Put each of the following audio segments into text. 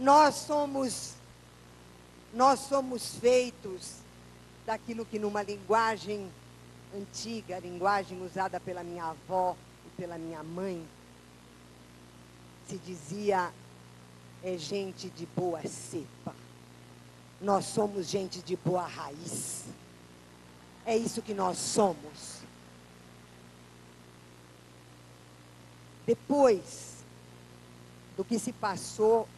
Nós somos nós somos feitos daquilo que numa linguagem antiga, linguagem usada pela minha avó e pela minha mãe, se dizia é gente de boa cepa. Nós somos gente de boa raiz. É isso que nós somos. Depois do que se passou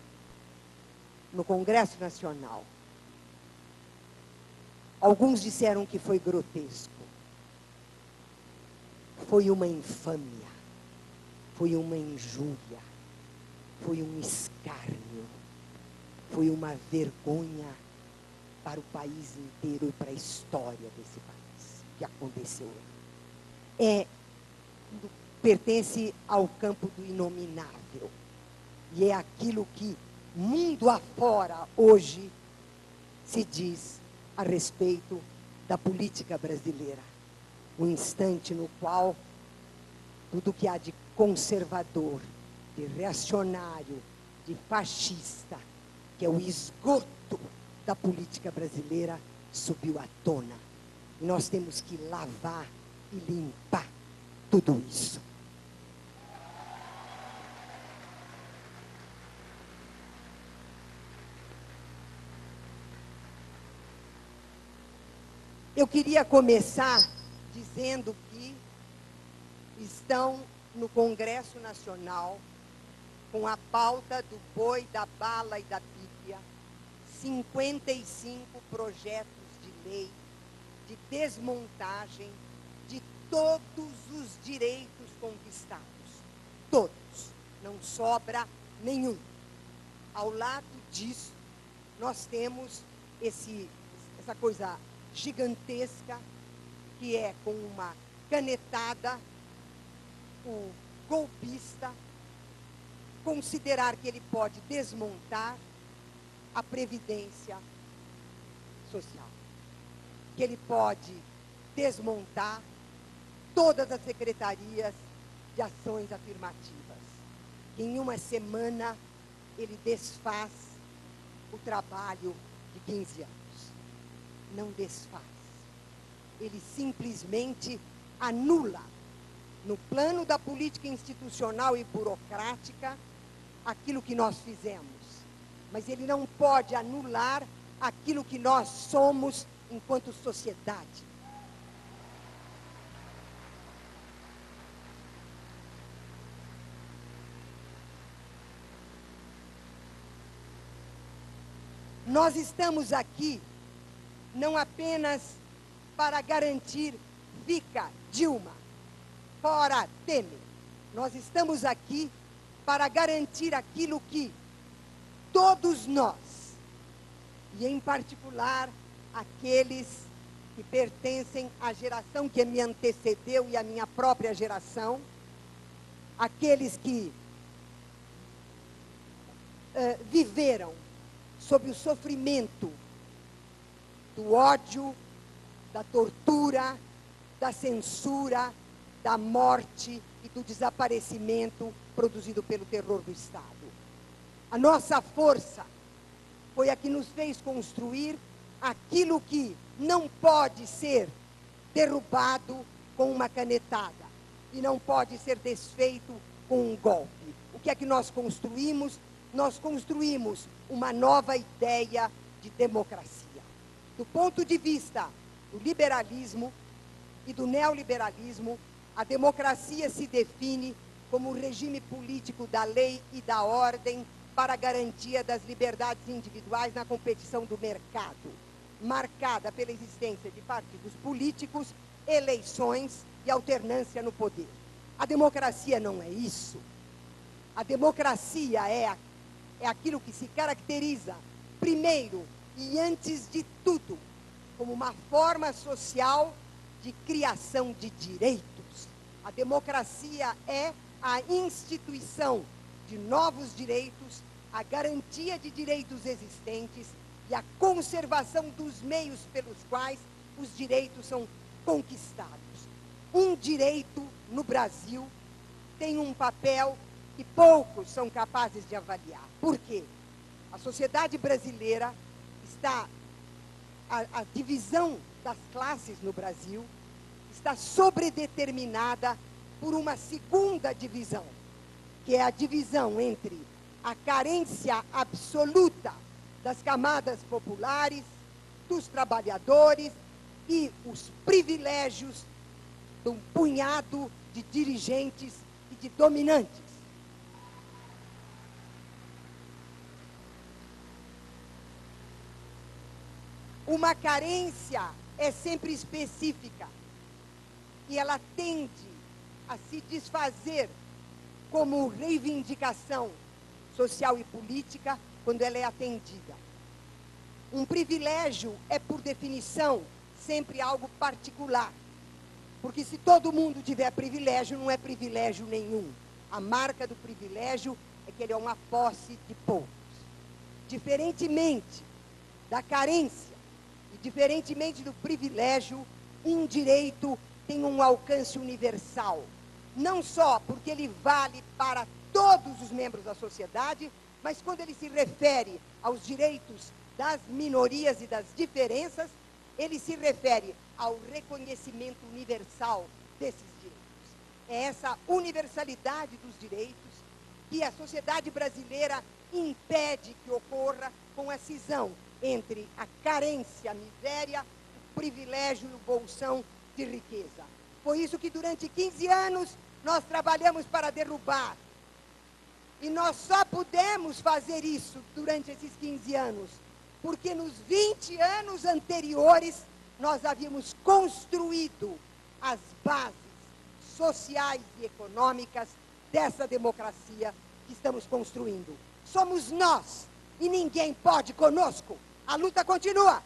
no Congresso Nacional, alguns disseram que foi grotesco. Foi uma infâmia. Foi uma injúria. Foi um escárnio. Foi uma vergonha para o país inteiro e para a história desse país que aconteceu. É pertence ao campo do inominável. E é aquilo que mundo afora hoje se diz a respeito da política brasileira. O instante no qual tudo que há de conservador, de reacionário, de fascista, que é o esgoto da política brasileira, subiu à tona. E nós temos que lavar e limpar tudo isso. Eu queria começar dizendo que estão no Congresso Nacional com a pauta do boi, da bala e da bíblia, 55 projetos de lei de desmontagem de todos os direitos conquistados. Todos. Não sobra nenhum. Ao lado disso, nós temos esse, essa coisa gigantesca, que é com uma canetada, o golpista considerar que ele pode desmontar a previdência social, que ele pode desmontar todas as secretarias de ações afirmativas, em uma semana ele desfaz o trabalho de 15 anos não desfaz. Ele simplesmente anula, no plano da política institucional e burocrática, aquilo que nós fizemos. Mas ele não pode anular aquilo que nós somos enquanto sociedade. Nós estamos aqui não apenas para garantir fica Dilma, fora Temer. Nós estamos aqui para garantir aquilo que todos nós, e em particular aqueles que pertencem à geração que me antecedeu e à minha própria geração, aqueles que uh, viveram sob o sofrimento do ódio, da tortura, da censura, da morte e do desaparecimento produzido pelo terror do Estado. A nossa força foi a que nos fez construir aquilo que não pode ser derrubado com uma canetada e não pode ser desfeito com um golpe. O que é que nós construímos? Nós construímos uma nova ideia de democracia do ponto de vista do liberalismo e do neoliberalismo, a democracia se define como o regime político da lei e da ordem para a garantia das liberdades individuais na competição do mercado, marcada pela existência de partidos políticos, eleições e alternância no poder. A democracia não é isso. A democracia é, é aquilo que se caracteriza, primeiro, e, antes de tudo, como uma forma social de criação de direitos. A democracia é a instituição de novos direitos, a garantia de direitos existentes e a conservação dos meios pelos quais os direitos são conquistados. Um direito no Brasil tem um papel que poucos são capazes de avaliar. Por quê? A sociedade brasileira está. A, a divisão das classes no Brasil está sobredeterminada por uma segunda divisão, que é a divisão entre a carência absoluta das camadas populares, dos trabalhadores e os privilégios de um punhado de dirigentes e de dominantes. Uma carência é sempre específica e ela tende a se desfazer como reivindicação social e política quando ela é atendida. Um privilégio é, por definição, sempre algo particular. Porque se todo mundo tiver privilégio, não é privilégio nenhum. A marca do privilégio é que ele é uma posse de poucos. Diferentemente da carência e diferentemente do privilégio, um direito tem um alcance universal. Não só porque ele vale para todos os membros da sociedade, mas quando ele se refere aos direitos das minorias e das diferenças, ele se refere ao reconhecimento universal desses direitos. É essa universalidade dos direitos que a sociedade brasileira impede que ocorra com a cisão entre a carência, a miséria, o privilégio e o bolsão de riqueza. Foi isso que durante 15 anos nós trabalhamos para derrubar. E nós só pudemos fazer isso durante esses 15 anos, porque nos 20 anos anteriores nós havíamos construído as bases sociais e econômicas dessa democracia que estamos construindo. Somos nós e ninguém pode conosco. A luta continua.